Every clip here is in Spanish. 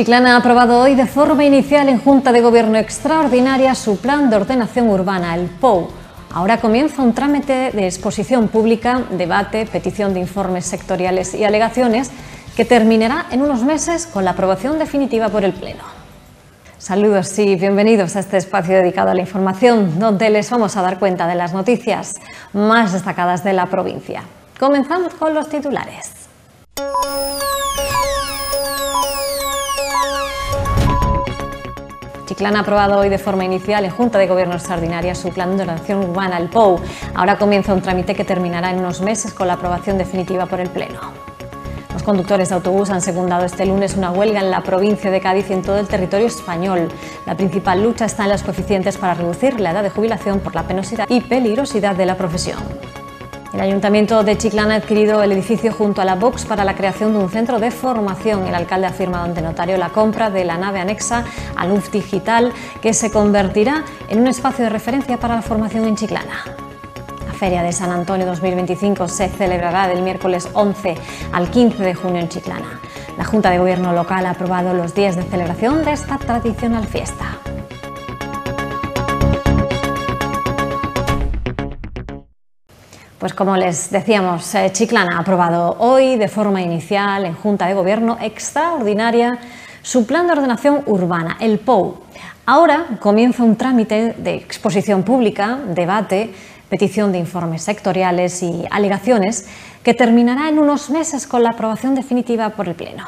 Chiclana ha aprobado hoy de forma inicial en Junta de Gobierno Extraordinaria su Plan de Ordenación Urbana, el POU. Ahora comienza un trámite de exposición pública, debate, petición de informes sectoriales y alegaciones que terminará en unos meses con la aprobación definitiva por el Pleno. Saludos y bienvenidos a este espacio dedicado a la información, donde les vamos a dar cuenta de las noticias más destacadas de la provincia. Comenzamos con los titulares. Chiclana ha aprobado hoy de forma inicial en Junta de Gobierno Extraordinaria su plan de ordenación urbana, el POU. Ahora comienza un trámite que terminará en unos meses con la aprobación definitiva por el Pleno. Los conductores de autobús han secundado este lunes una huelga en la provincia de Cádiz y en todo el territorio español. La principal lucha está en los coeficientes para reducir la edad de jubilación por la penosidad y peligrosidad de la profesión. El Ayuntamiento de Chiclana ha adquirido el edificio junto a la Vox para la creación de un centro de formación. El alcalde ha firmado ante notario la compra de la nave anexa a Luf Digital, que se convertirá en un espacio de referencia para la formación en Chiclana. La Feria de San Antonio 2025 se celebrará del miércoles 11 al 15 de junio en Chiclana. La Junta de Gobierno local ha aprobado los días de celebración de esta tradicional fiesta. Pues como les decíamos, eh, Chiclana ha aprobado hoy de forma inicial en Junta de Gobierno extraordinaria su plan de ordenación urbana, el POU. Ahora comienza un trámite de exposición pública, debate, petición de informes sectoriales y alegaciones que terminará en unos meses con la aprobación definitiva por el Pleno.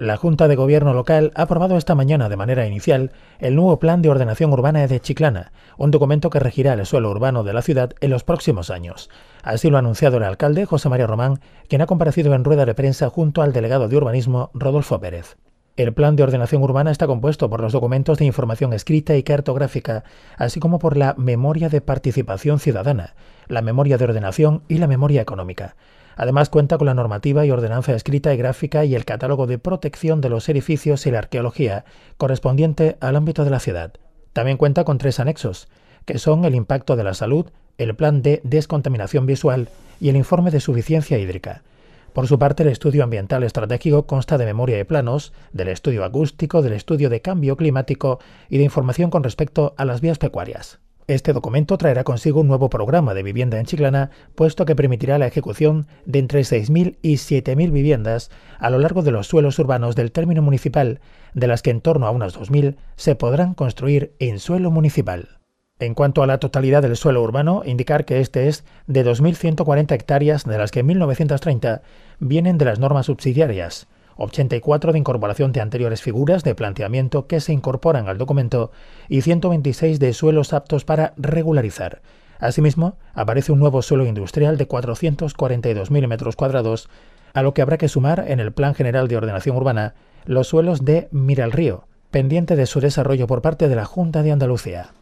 La Junta de Gobierno local ha aprobado esta mañana de manera inicial el nuevo Plan de Ordenación Urbana de Chiclana, un documento que regirá el suelo urbano de la ciudad en los próximos años. Así lo ha anunciado el alcalde José María Román, quien ha comparecido en rueda de prensa junto al delegado de urbanismo Rodolfo Pérez. El plan de ordenación urbana está compuesto por los documentos de información escrita y cartográfica, así como por la memoria de participación ciudadana, la memoria de ordenación y la memoria económica. Además cuenta con la normativa y ordenanza escrita y gráfica y el catálogo de protección de los edificios y la arqueología correspondiente al ámbito de la ciudad. También cuenta con tres anexos, que son el impacto de la salud, el plan de descontaminación visual y el informe de suficiencia hídrica. Por su parte, el estudio ambiental estratégico consta de memoria de planos, del estudio acústico, del estudio de cambio climático y de información con respecto a las vías pecuarias. Este documento traerá consigo un nuevo programa de vivienda en Chiclana, puesto que permitirá la ejecución de entre 6.000 y 7.000 viviendas a lo largo de los suelos urbanos del término municipal, de las que en torno a unas 2.000 se podrán construir en suelo municipal. En cuanto a la totalidad del suelo urbano, indicar que este es de 2.140 hectáreas, de las que 1.930 vienen de las normas subsidiarias, 84 de incorporación de anteriores figuras de planteamiento que se incorporan al documento y 126 de suelos aptos para regularizar. Asimismo, aparece un nuevo suelo industrial de 442.000 metros cuadrados, a lo que habrá que sumar en el Plan General de Ordenación Urbana los suelos de Mira el Río, pendiente de su desarrollo por parte de la Junta de Andalucía.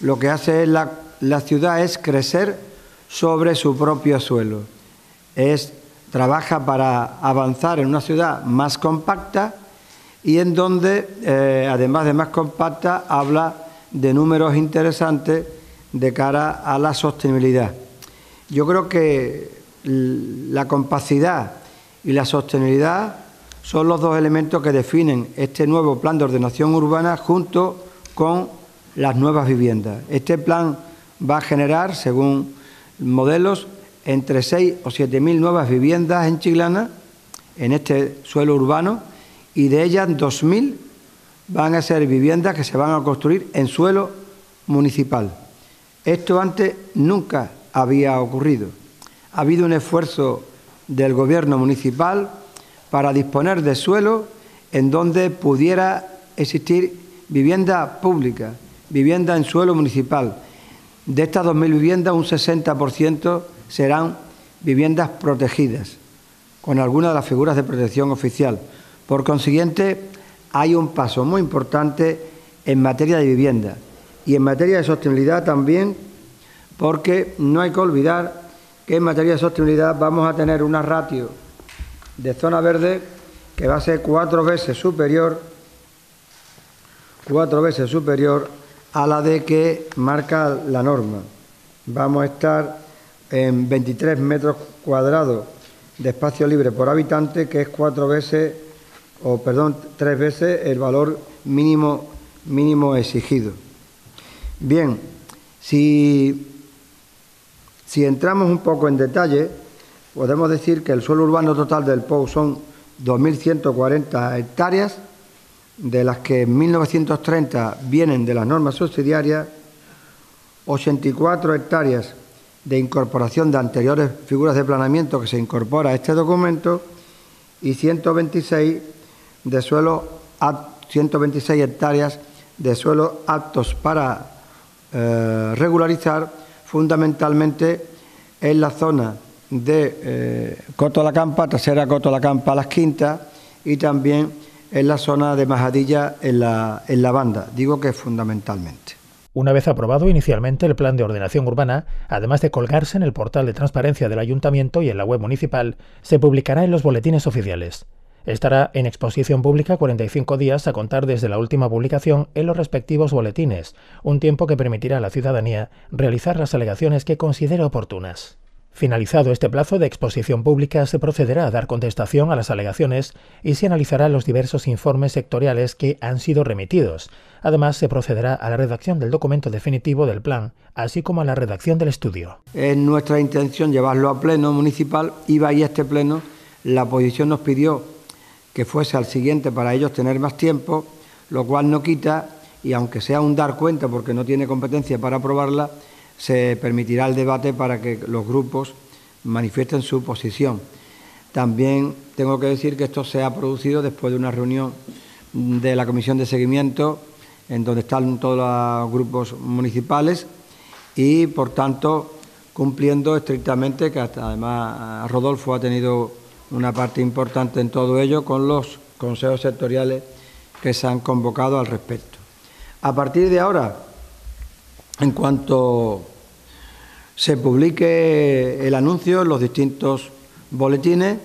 Lo que hace la, la ciudad es crecer sobre su propio suelo. Trabaja para avanzar en una ciudad más compacta y en donde, eh, además de más compacta, habla de números interesantes de cara a la sostenibilidad. Yo creo que la compacidad y la sostenibilidad son los dos elementos que definen este nuevo plan de ordenación urbana junto con las nuevas viviendas. Este plan va a generar, según modelos, entre 6 o 7 mil nuevas viviendas en Chiclana, en este suelo urbano, y de ellas 2.000 van a ser viviendas que se van a construir en suelo municipal. Esto antes nunca había ocurrido. Ha habido un esfuerzo del Gobierno municipal para disponer de suelo en donde pudiera existir vivienda pública, vivienda en suelo municipal. De estas 2.000 viviendas, un 60% serán viviendas protegidas, con algunas de las figuras de protección oficial. Por consiguiente, hay un paso muy importante en materia de vivienda y en materia de sostenibilidad también, porque no hay que olvidar que en materia de sostenibilidad vamos a tener una ratio de zona verde que va a ser cuatro veces superior, cuatro veces superior a la de que marca la norma. Vamos a estar en 23 metros cuadrados de espacio libre por habitante, que es cuatro veces o perdón, tres veces el valor mínimo, mínimo exigido. Bien, si, si entramos un poco en detalle, podemos decir que el suelo urbano total del POU son 2.140 hectáreas, de las que en 1930 vienen de las normas subsidiarias, 84 hectáreas de incorporación de anteriores figuras de planeamiento que se incorpora a este documento y 126 de suelo 126 hectáreas de suelos aptos para eh, regularizar fundamentalmente en la zona de eh, Coto la Campa, trasera Coto la Campa, Las Quintas y también en la zona de Majadilla en la, en la banda. Digo que fundamentalmente. Una vez aprobado inicialmente el plan de ordenación urbana, además de colgarse en el portal de transparencia del ayuntamiento y en la web municipal, se publicará en los boletines oficiales. Estará en exposición pública 45 días a contar desde la última publicación en los respectivos boletines, un tiempo que permitirá a la ciudadanía realizar las alegaciones que considere oportunas. Finalizado este plazo de exposición pública, se procederá a dar contestación a las alegaciones y se analizarán los diversos informes sectoriales que han sido remitidos. Además, se procederá a la redacción del documento definitivo del plan, así como a la redacción del estudio. Es nuestra intención llevarlo a pleno municipal y va a este pleno. La oposición nos pidió que fuese al siguiente para ellos tener más tiempo, lo cual no quita, y aunque sea un dar cuenta porque no tiene competencia para aprobarla, se permitirá el debate para que los grupos manifiesten su posición. También tengo que decir que esto se ha producido después de una reunión de la Comisión de Seguimiento, en donde están todos los grupos municipales y, por tanto, cumpliendo estrictamente, que además Rodolfo ha tenido una parte importante en todo ello, con los consejos sectoriales que se han convocado al respecto. A partir de ahora, en cuanto se publique el anuncio en los distintos boletines,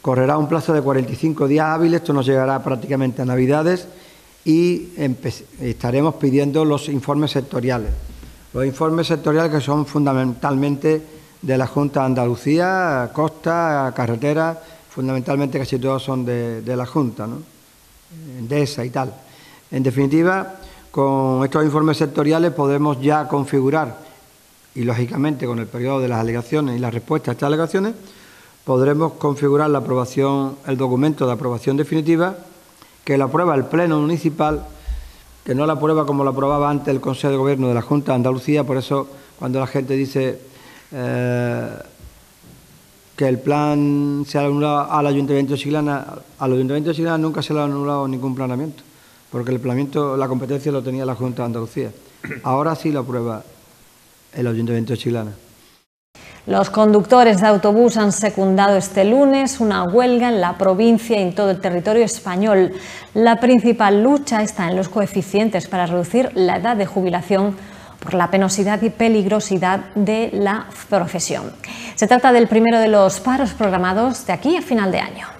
correrá un plazo de 45 días hábiles, esto nos llegará prácticamente a Navidades y estaremos pidiendo los informes sectoriales. Los informes sectoriales que son fundamentalmente de la Junta de Andalucía, costa, carretera, fundamentalmente casi todos son de, de la Junta, ¿no? de esa y tal. En definitiva, con estos informes sectoriales podemos ya configurar, y lógicamente con el periodo de las alegaciones y la respuesta a estas alegaciones, podremos configurar la aprobación, el documento de aprobación definitiva que lo aprueba el Pleno Municipal, que no la aprueba como lo aprobaba antes el Consejo de Gobierno de la Junta de Andalucía, por eso cuando la gente dice eh, que el plan se ha anulado al Ayuntamiento de Chiclana, al Ayuntamiento de Chiclana nunca se le ha anulado ningún planeamiento porque el planeamiento, la competencia lo tenía la Junta de Andalucía. Ahora sí lo aprueba el Ayuntamiento de Chilana. Los conductores de autobús han secundado este lunes una huelga en la provincia y en todo el territorio español. La principal lucha está en los coeficientes para reducir la edad de jubilación por la penosidad y peligrosidad de la profesión. Se trata del primero de los paros programados de aquí a final de año.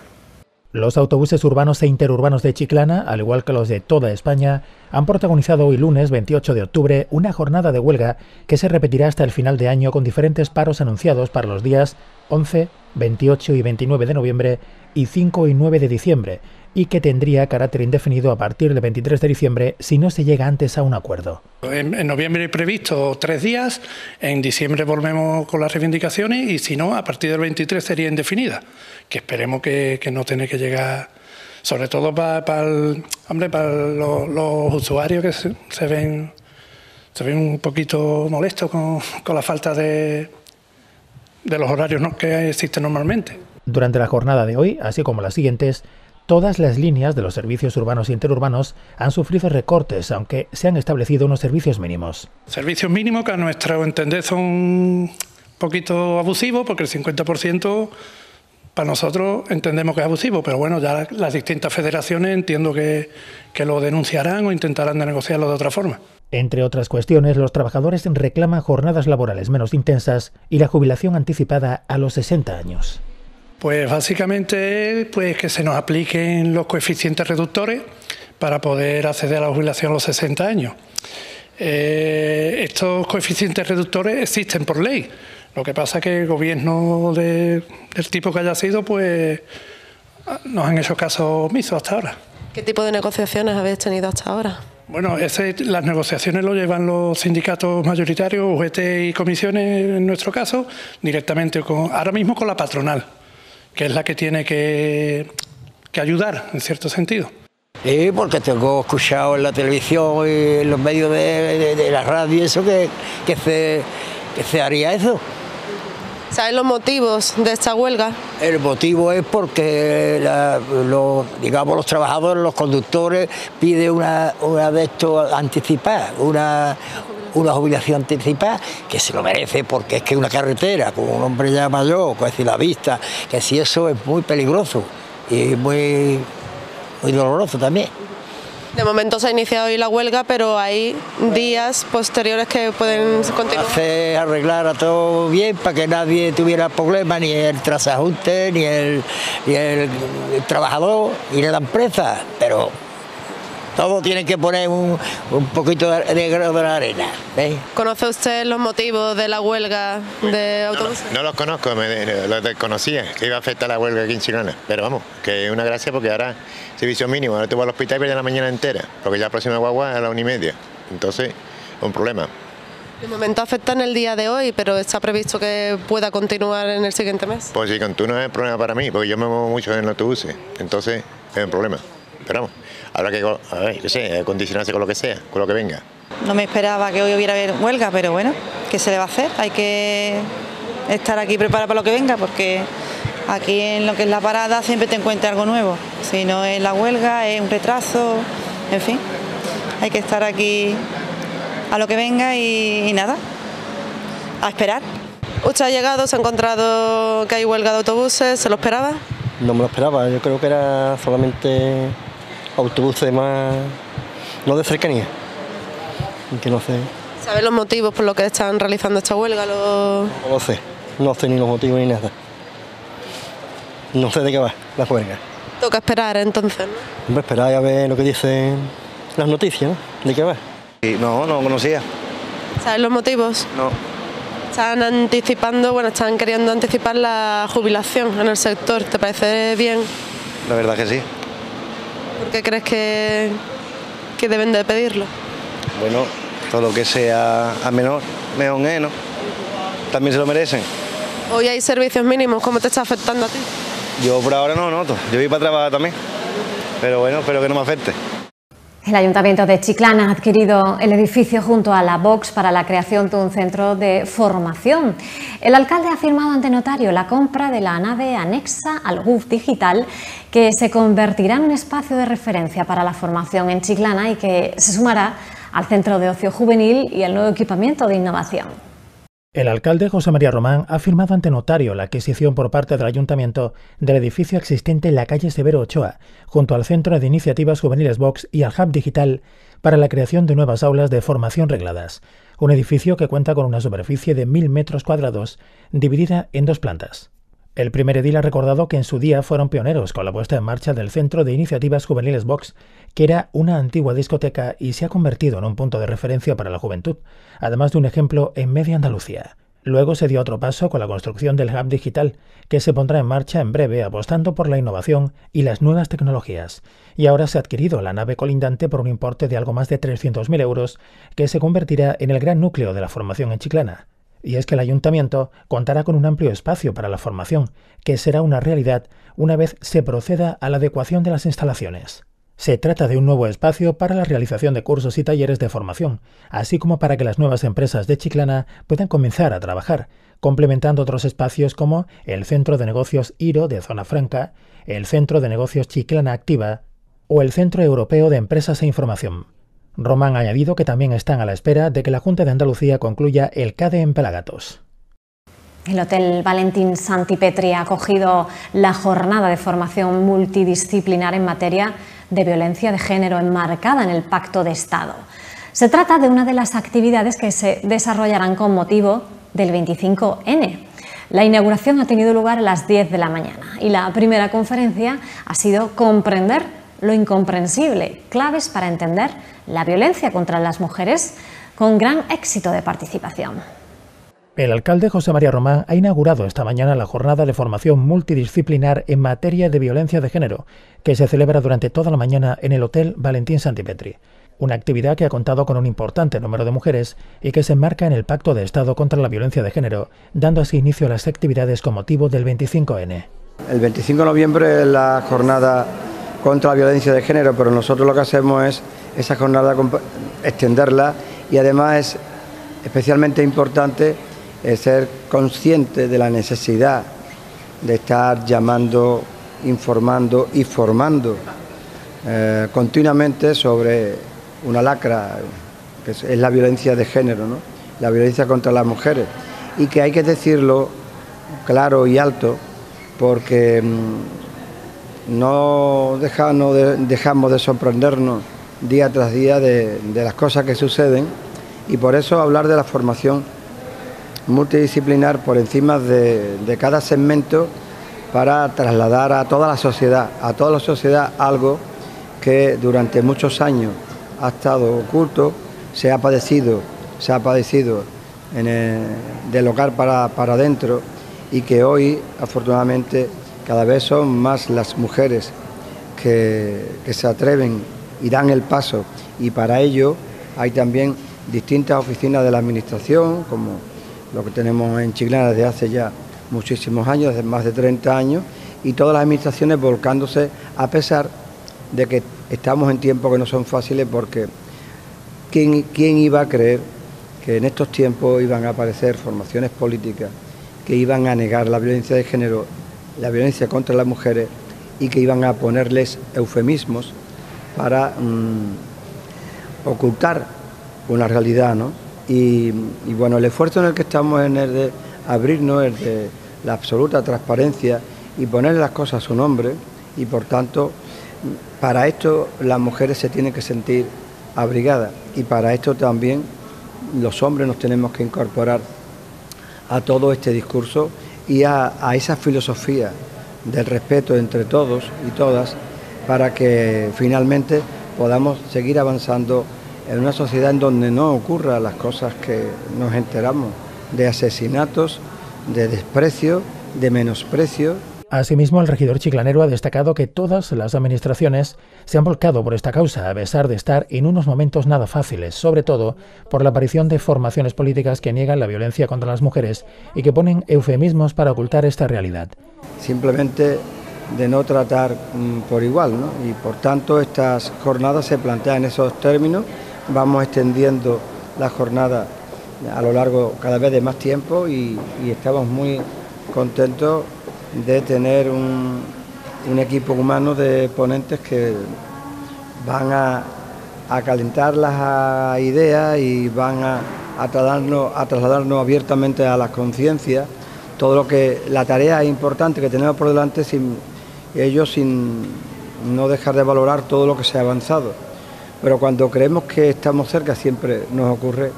Los autobuses urbanos e interurbanos de Chiclana, al igual que los de toda España, han protagonizado hoy lunes 28 de octubre una jornada de huelga que se repetirá hasta el final de año con diferentes paros anunciados para los días 11, 28 y 29 de noviembre y 5 y 9 de diciembre, y que tendría carácter indefinido a partir del 23 de diciembre si no se llega antes a un acuerdo. En, noviembre he previsto tres días, en diciembre volvemos con las reivindicaciones y si no, a partir del 23 sería indefinida, que esperemos que, no tenga que llegar, sobre todo para, hombre, para los, usuarios que se, ven se ven un poquito molestos con, la falta de, de los horarios que existen normalmente. Durante la jornada de hoy, así como las siguientes, Todas las líneas de los servicios urbanos e interurbanos han sufrido recortes, aunque se han establecido unos servicios mínimos. Servicios mínimos que a nuestro entender son un poquito abusivos, porque el 50% para nosotros entendemos que es abusivo, pero bueno, ya las distintas federaciones entiendo que, que lo denunciarán o intentarán de negociarlo de otra forma. Entre otras cuestiones, los trabajadores reclaman jornadas laborales menos intensas y la jubilación anticipada a los 60 años. Pues básicamente pues que se nos apliquen los coeficientes reductores para poder acceder a la jubilación a los 60 años. Eh, estos coeficientes reductores existen por ley. Lo que pasa es que el gobierno del tipo que haya sido, pues nos han hecho caso omiso hasta ahora. ¿Qué tipo de negociaciones habéis tenido hasta ahora? Bueno, las negociaciones lo llevan los sindicatos mayoritarios, UGT y comisiones en nuestro caso, directamente con, ahora mismo con la patronal, que es la que tiene que, ayudar en cierto sentido. Sí, porque tengo escuchado en la televisión y en los medios de, la radio eso que, que, se, que se haría eso. ¿Sabes los motivos de esta huelga? El motivo es porque los, digamos, los trabajadores, los conductores piden una, una de estos anticipada, una, una jubilación anticipada que se lo merece porque es que una carretera con un hombre ya mayor, con decir la vista, que si eso es muy peligroso y muy, muy doloroso también. De momento se ha iniciado hoy la huelga, pero hay días posteriores que pueden continuar. Hacer arreglar a todo bien para que nadie tuviera problemas, ni el trasajuste, ni el, ni el trabajador, ni la empresa, pero todo tiene que poner un, poquito de grado de la arena. ¿Conoce usted los motivos de la huelga de autobuses? No, los conozco, los desconocía, que iba a afectar la huelga aquí en Chiclana. Pero vamos, que es una gracia porque ahora servicio mínimo, ahora te voy al hospital y la mañana entera, porque ya la próxima guagua es a la una y media. Entonces, un problema. De momento afecta en el día de hoy, pero está previsto que pueda continuar en el siguiente mes. Pues sí, no es problema para mí, porque yo me muevo mucho en autobuses, entonces es un problema. Pero vamos, habrá que, a ver, yo sé, condicionarse con lo que sea, con lo que venga. No me esperaba que hoy hubiera huelga, pero bueno, ¿qué se le va a hacer? Hay que estar aquí preparado para lo que venga, porque aquí en lo que es la parada siempre te encuentras algo nuevo. Si no es la huelga, es un retraso, en fin, hay que estar aquí a lo que venga y, nada, a esperar. ¿Usted ha llegado, se ha encontrado que hay huelga de autobuses? ¿Se lo esperaba? No me lo esperaba, yo creo que era solamente autobuses más, no de cercanía, que no sé. ¿Sabe los motivos por los que están realizando esta huelga? No lo sé, no sé ni los motivos ni nada. No sé de qué va la huelga. Toca esperar entonces, ¿no? Hombre, esperar a ver lo que dicen las noticias, ¿no? ¿De qué va? No, no conocía. ¿Sabes los motivos? No. Están anticipando, bueno, están queriendo anticipar la jubilación en el sector. ¿Te parece bien? La verdad que sí. ¿Por qué crees que, que deben de pedirlo? Bueno, todo lo que sea a menor, mejor es, ¿no? También se lo merecen. Hoy hay servicios mínimos, ¿cómo te está afectando a ti? Yo por ahora no noto, yo voy para trabajar también, pero bueno, espero que no me afecte. El Ayuntamiento de Chiclana ha adquirido el edificio junto a la Vox para la creación de un centro de formación. El alcalde ha firmado ante notario la compra de la nave anexa al GUF digital que se convertirá en un espacio de referencia para la formación en Chiclana y que se sumará al centro de ocio juvenil y al nuevo equipamiento de innovación. El alcalde José María Román ha firmado ante notario la adquisición por parte del ayuntamiento del edificio existente en la calle Severo Ochoa, junto al Centro de Iniciativas Juveniles Vox y al Hub Digital, para la creación de nuevas aulas de formación regladas. Un edificio que cuenta con una superficie de mil metros cuadrados, dividida en dos plantas. El primer edil ha recordado que en su día fueron pioneros con la puesta en marcha del Centro de Iniciativas Juveniles Vox, que era una antigua discoteca y se ha convertido en un punto de referencia para la juventud, además de un ejemplo en media Andalucía. Luego se dio otro paso con la construcción del Hub Digital, que se pondrá en marcha en breve apostando por la innovación y las nuevas tecnologías. Y ahora se ha adquirido la nave colindante por un importe de algo más de 300.000 euros, que se convertirá en el gran núcleo de la formación en Chiclana y es que el ayuntamiento contará con un amplio espacio para la formación, que será una realidad una vez se proceda a la adecuación de las instalaciones. Se trata de un nuevo espacio para la realización de cursos y talleres de formación, así como para que las nuevas empresas de Chiclana puedan comenzar a trabajar, complementando otros espacios como el Centro de Negocios IRO de Zona Franca, el Centro de Negocios Chiclana Activa o el Centro Europeo de Empresas e Información. Román ha añadido que también están a la espera de que la Junta de Andalucía concluya el CADE en Pelagatos. El Hotel Valentín Santipetri ha acogido la jornada de formación multidisciplinar en materia de violencia de género enmarcada en el Pacto de Estado. Se trata de una de las actividades que se desarrollarán con motivo del 25N. La inauguración ha tenido lugar a las 10 de la mañana y la primera conferencia ha sido Comprender lo incomprensible, claves para entender la violencia contra las mujeres con gran éxito de participación. El alcalde José María Román ha inaugurado esta mañana la jornada de formación multidisciplinar en materia de violencia de género, que se celebra durante toda la mañana en el Hotel Valentín Santipetri. Una actividad que ha contado con un importante número de mujeres y que se enmarca en el Pacto de Estado contra la Violencia de Género, dando así inicio a las actividades con motivo del 25N. El 25 de noviembre es la jornada contra la violencia de género, pero nosotros lo que hacemos es esa jornada extenderla y además es especialmente importante ser consciente de la necesidad de estar llamando, informando y formando eh, continuamente sobre una lacra que es, la violencia de género, ¿no? la violencia contra las mujeres y que hay que decirlo claro y alto porque mm, no, dejamos de sorprendernos día tras día de las cosas que suceden y por eso hablar de la formación multidisciplinar por encima de, cada segmento para trasladar a toda la sociedad, a toda la sociedad algo que durante muchos años ha estado oculto, se ha padecido, se ha padecido en del local para, para adentro y que hoy afortunadamente cada vez son más las mujeres que, se atreven y dan el paso. Y para ello hay también distintas oficinas de la Administración como lo que tenemos en Chiclana desde hace ya muchísimos años, desde más de 30 años, y todas las administraciones volcándose a pesar de que estamos en tiempos que no son fáciles porque ¿quién, quién iba a creer que en estos tiempos iban a aparecer formaciones políticas que iban a negar la violencia de género, la violencia contra las mujeres y que iban a ponerles eufemismos para mm, ocultar una realidad, ¿no? Y, bueno, el esfuerzo en el que estamos en el de abrirnos, el de la absoluta transparencia y poner las cosas a su nombre y por tanto para esto las mujeres se tienen que sentir abrigadas y para esto también los hombres nos tenemos que incorporar a todo este discurso y a, esa filosofía del respeto entre todos y todas para que finalmente podamos seguir avanzando en una sociedad en donde no ocurran las cosas que nos enteramos, de asesinatos, de desprecio, de menosprecio. Asimismo, el regidor chiclanero ha destacado que todas las administraciones se han volcado por esta causa, a pesar de estar en unos momentos nada fáciles, sobre todo por la aparición de formaciones políticas que niegan la violencia contra las mujeres y que ponen eufemismos para ocultar esta realidad. Simplemente de no tratar mm, por igual, ¿no? y por tanto estas jornadas se plantean en esos términos vamos extendiendo la jornada a lo largo cada vez de más tiempo y, estamos muy contentos de tener un, equipo humano de ponentes que van a, calentar las ideas y van a, trasladarnos, a trasladarnos abiertamente a la conciencia todo lo que la tarea importante que tenemos por delante sin ellos sin no dejar de valorar todo lo que se ha avanzado pero cuando creemos que estamos cerca siempre nos ocurre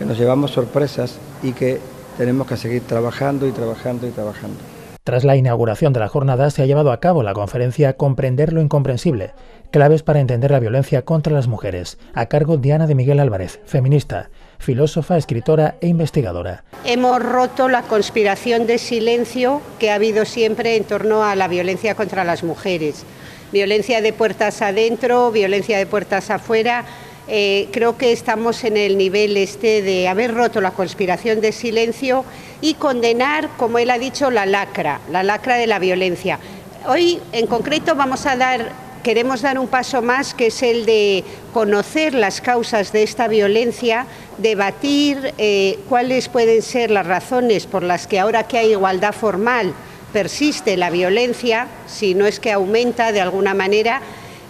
que nos llevamos sorpresas y que tenemos que seguir trabajando y trabajando y trabajando. Tras la inauguración de la jornada se ha llevado a cabo la conferencia Comprender lo incomprensible, claves para entender la violencia contra las mujeres, a cargo de Ana de Miguel Álvarez, feminista, filósofa, escritora e investigadora. Hemos roto la conspiración de silencio que ha habido siempre en torno a la violencia contra las mujeres violencia de puertas adentro, violencia de puertas afuera. Eh, creo que estamos en el nivel este de haber roto la conspiración de silencio y condenar, como él ha dicho, la lacra, la lacra de la violencia. Hoy, en concreto, vamos a dar, queremos dar un paso más, que es el de conocer las causas de esta violencia, debatir eh, cuáles pueden ser las razones por las que ahora que hay igualdad formal, persiste la violencia, si no es que aumenta de alguna manera,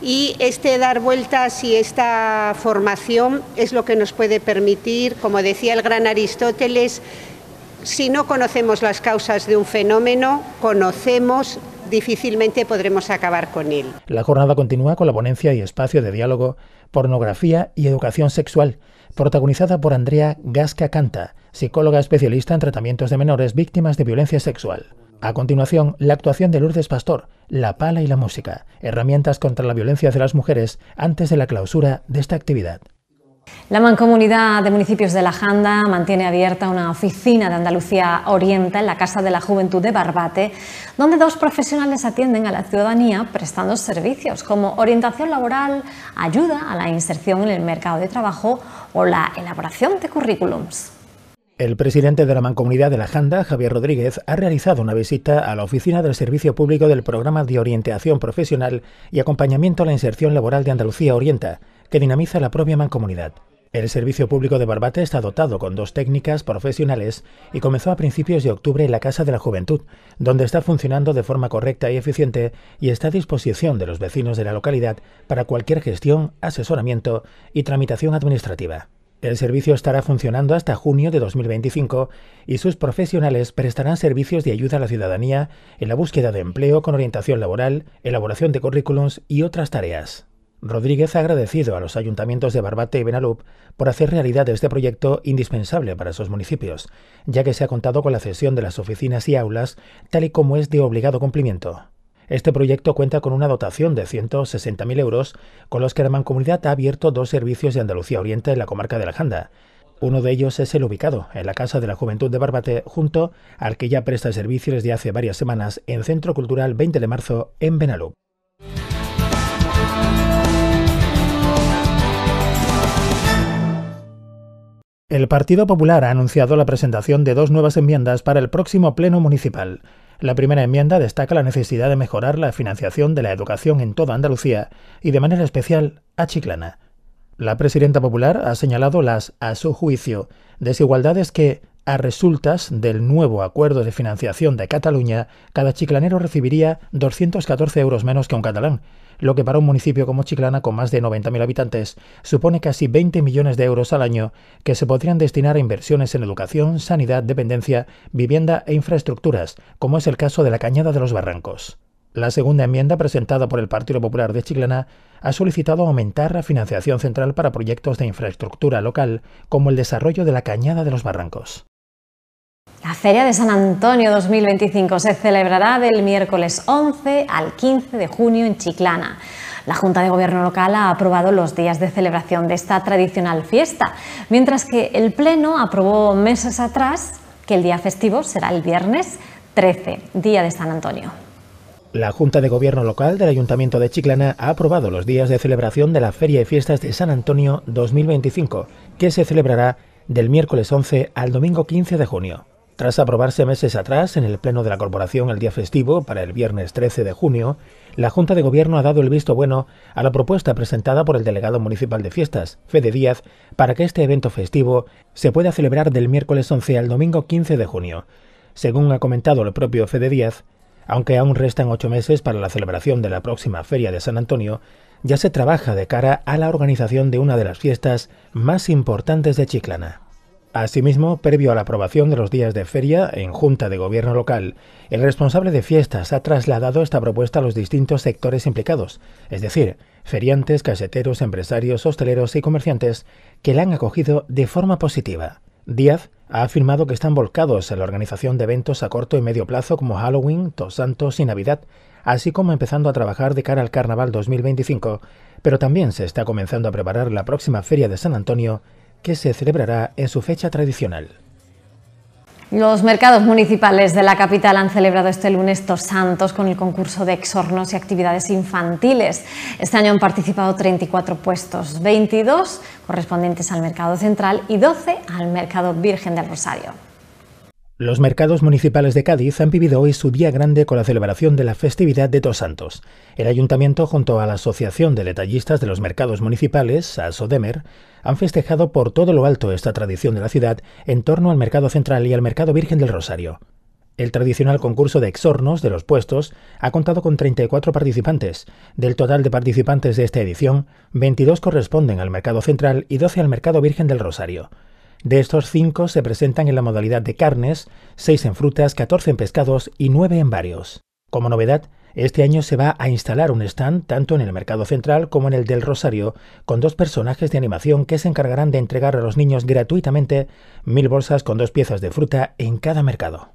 y este dar vueltas y esta formación es lo que nos puede permitir, como decía el gran Aristóteles, si no conocemos las causas de un fenómeno, conocemos difícilmente podremos acabar con él. La jornada continúa con la ponencia y espacio de diálogo Pornografía y Educación Sexual, protagonizada por Andrea Gasca Canta, psicóloga especialista en tratamientos de menores víctimas de violencia sexual. A continuación, la actuación de Lourdes Pastor, La pala y la música, herramientas contra la violencia de las mujeres antes de la clausura de esta actividad. La Mancomunidad de Municipios de la Janda mantiene abierta una oficina de Andalucía Orienta en la Casa de la Juventud de Barbate, donde dos profesionales atienden a la ciudadanía prestando servicios como orientación laboral, ayuda a la inserción en el mercado de trabajo o la elaboración de currículums. El presidente de la Mancomunidad de la Janda, Javier Rodríguez, ha realizado una visita a la oficina del Servicio Público del Programa de Orientación Profesional y Acompañamiento a la Inserción Laboral de Andalucía Orienta, que dinamiza la propia mancomunidad. El Servicio Público de Barbate está dotado con dos técnicas profesionales y comenzó a principios de octubre en la Casa de la Juventud, donde está funcionando de forma correcta y eficiente y está a disposición de los vecinos de la localidad para cualquier gestión, asesoramiento y tramitación administrativa. El servicio estará funcionando hasta junio de 2025 y sus profesionales prestarán servicios de ayuda a la ciudadanía en la búsqueda de empleo con orientación laboral, elaboración de currículums y otras tareas. Rodríguez ha agradecido a los ayuntamientos de Barbate y Benalup por hacer realidad este proyecto indispensable para esos municipios, ya que se ha contado con la cesión de las oficinas y aulas, tal y como es de obligado cumplimiento. Este proyecto cuenta con una dotación de 160.000 euros, con los que la Mancomunidad ha abierto dos servicios de Andalucía Oriente en la comarca de la Janda. Uno de ellos es el ubicado en la Casa de la Juventud de Barbate, junto al que ya presta servicios desde hace varias semanas en Centro Cultural 20 de Marzo en Benalup. El Partido Popular ha anunciado la presentación de dos nuevas enmiendas para el próximo Pleno Municipal. La primera enmienda destaca la necesidad de mejorar la financiación de la educación en toda Andalucía y de manera especial a Chiclana. La presidenta popular ha señalado las, a su juicio, desigualdades que, a resultas del nuevo acuerdo de financiación de Cataluña, cada chiclanero recibiría 214 euros menos que un catalán, lo que para un municipio como Chiclana con más de 90.000 habitantes supone casi 20 millones de euros al año que se podrían destinar a inversiones en educación, sanidad, dependencia, vivienda e infraestructuras, como es el caso de la Cañada de los Barrancos. La segunda enmienda presentada por el Partido Popular de Chiclana ha solicitado aumentar la financiación central para proyectos de infraestructura local, como el desarrollo de la Cañada de los Barrancos. La Feria de San Antonio 2025 se celebrará del miércoles 11 al 15 de junio en Chiclana. La Junta de Gobierno local ha aprobado los días de celebración de esta tradicional fiesta, mientras que el Pleno aprobó meses atrás que el día festivo será el viernes 13, día de San Antonio. La Junta de Gobierno local del Ayuntamiento de Chiclana ha aprobado los días de celebración de la Feria de Fiestas de San Antonio 2025, que se celebrará del miércoles 11 al domingo 15 de junio. Tras aprobarse meses atrás en el Pleno de la Corporación el día festivo para el viernes 13 de junio, la Junta de Gobierno ha dado el visto bueno a la propuesta presentada por el delegado municipal de fiestas, Fede Díaz, para que este evento festivo se pueda celebrar del miércoles 11 al domingo 15 de junio. Según ha comentado el propio Fede Díaz, aunque aún restan ocho meses para la celebración de la próxima Feria de San Antonio, ya se trabaja de cara a la organización de una de las fiestas más importantes de Chiclana. Asimismo, previo a la aprobación de los días de feria en Junta de Gobierno local, el responsable de fiestas ha trasladado esta propuesta a los distintos sectores implicados, es decir, feriantes, caseteros, empresarios, hosteleros y comerciantes, que la han acogido de forma positiva. Díaz ha afirmado que están volcados en la organización de eventos a corto y medio plazo como Halloween, Tos Santos y Navidad, así como empezando a trabajar de cara al Carnaval 2025, pero también se está comenzando a preparar la próxima Feria de San Antonio que se celebrará en su fecha tradicional. Los mercados municipales de la capital han celebrado este lunes Tos Santos con el concurso de exornos y actividades infantiles. Este año han participado 34 puestos, 22 correspondientes al mercado central y 12 al mercado Virgen del Rosario. Los mercados municipales de Cádiz han vivido hoy su día grande con la celebración de la festividad de Tos Santos. El ayuntamiento, junto a la Asociación de Letallistas de los Mercados Municipales, ASODEMER, han festejado por todo lo alto esta tradición de la ciudad en torno al Mercado Central y al Mercado Virgen del Rosario. El tradicional concurso de exornos de los puestos ha contado con 34 participantes. Del total de participantes de esta edición, 22 corresponden al Mercado Central y 12 al Mercado Virgen del Rosario. De estos cinco se presentan en la modalidad de carnes, seis en frutas, 14 en pescados y nueve en varios. Como novedad, este año se va a instalar un stand tanto en el Mercado Central como en el del Rosario, con dos personajes de animación que se encargarán de entregar a los niños gratuitamente mil bolsas con dos piezas de fruta en cada mercado.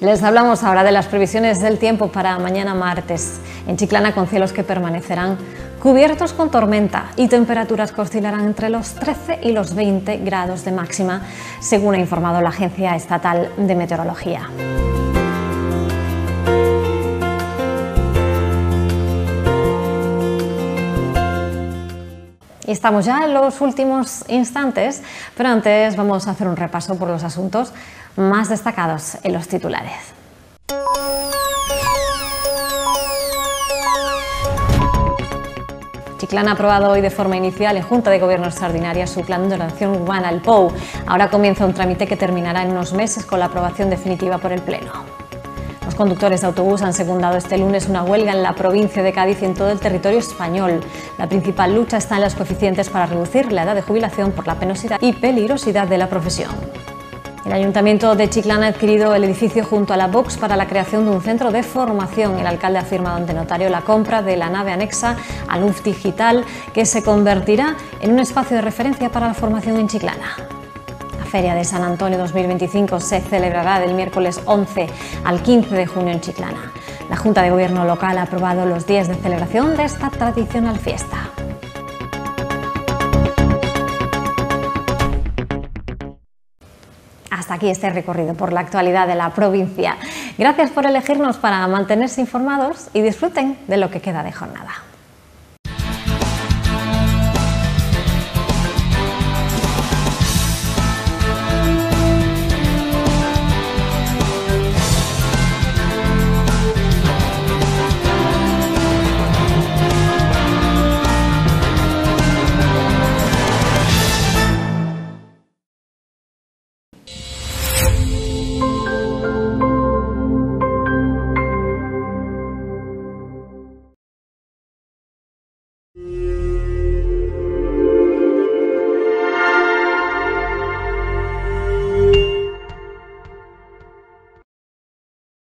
Les hablamos ahora de las previsiones del tiempo para mañana martes. En Chiclana con cielos que permanecerán cubiertos con tormenta y temperaturas que oscilarán entre los 13 y los 20 grados de máxima, según ha informado la Agencia Estatal de Meteorología. Y estamos ya en los últimos instantes, pero antes vamos a hacer un repaso por los asuntos más destacados en los titulares. Chiclana ha aprobado hoy de forma inicial en Junta de Gobierno Extraordinaria su plan de ordenación urbana, el POU. Ahora comienza un trámite que terminará en unos meses con la aprobación definitiva por el Pleno. Los conductores de autobús han secundado este lunes una huelga en la provincia de Cádiz y en todo el territorio español. La principal lucha está en los coeficientes para reducir la edad de jubilación por la penosidad y peligrosidad de la profesión. El Ayuntamiento de Chiclana ha adquirido el edificio junto a la Vox para la creación de un centro de formación. El alcalde ha firmado ante notario la compra de la nave anexa a Luz Digital, que se convertirá en un espacio de referencia para la formación en Chiclana. Feria de San Antonio 2025 se celebrará del miércoles 11 al 15 de junio en Chiclana. La Junta de Gobierno local ha aprobado los días de celebración de esta tradicional fiesta. Aquí este recorrido por la actualidad de la provincia. Gracias por elegirnos para mantenerse informados y disfruten de lo que queda de jornada.